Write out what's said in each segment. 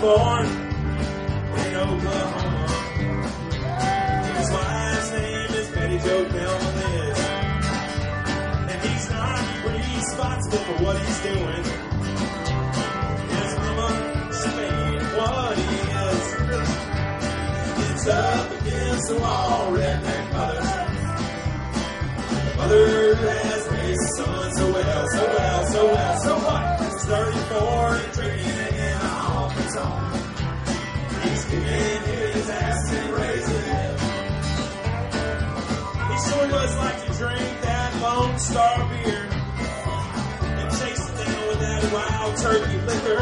born in Oklahoma. His last name is Betty Jo Thelma And he's not responsible for what he's doing. His mama, she made what he is. It's up against the wall, redneck mother. Mother has raised son so well, so well, so well, so what? He's 34 He's kicking his ass and raising him. He sure does like to drink that Lone Star beer and chase it down with that wild turkey liquor.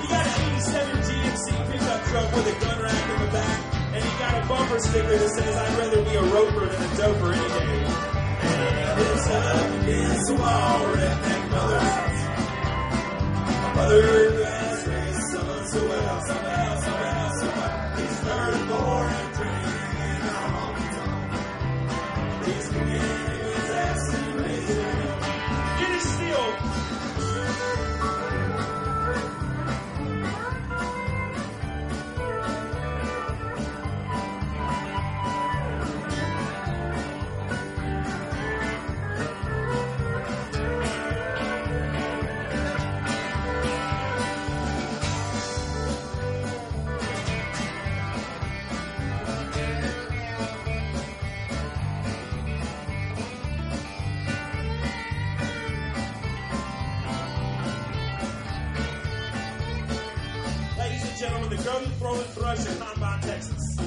He got an 87 GMC pickup truck with a gun rack in the back, and he got a bumper sticker that says, I'd rather be a roper than a doper any day. And it's up against the wall, redneck mother. Mother so and Golden Throwing Thrush of Combine, Texas.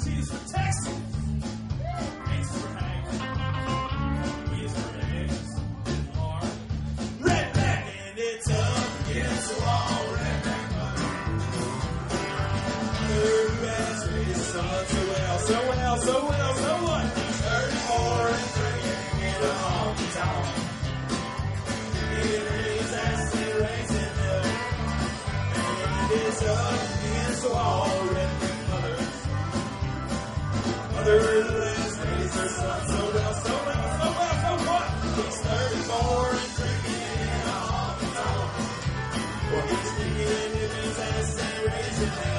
T's for so well, so well, so what? He's 34 and drinking in a honky tonk. His ass and raising hell. And it's up against the wall, redneck mothers. Mother who has raised her son so well, so well, so well, so what? He's 34 and drinking in a honky tonk. Well, he's his ass and raising hell.